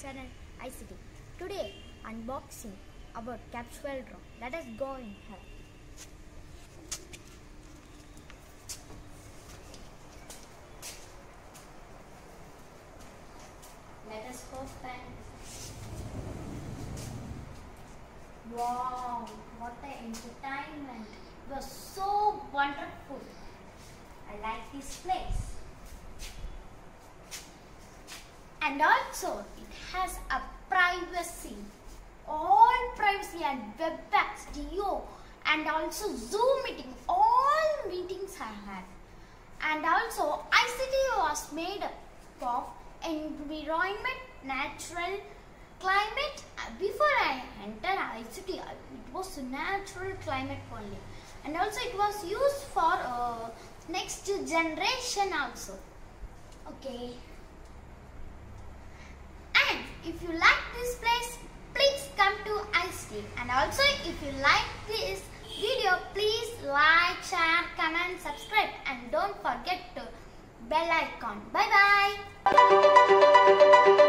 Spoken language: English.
channel ICT. Today, unboxing about Capsule Draw. Let us go in here. Let us open. Wow, what an entertainment! It was so wonderful. I like this place. And also, it has a privacy. All privacy and WebEx, Duo, and also Zoom meeting. All meetings I had. And also, ICT was made up of environment, natural climate. Uh, Before I entered ICT, uh, it was natural climate only. And also, it was used for uh, next generation also. Okay. If you like this place, please come to ICT. And also, if you like this video, please like, share, comment, subscribe, and don't forget to bell icon. Bye bye.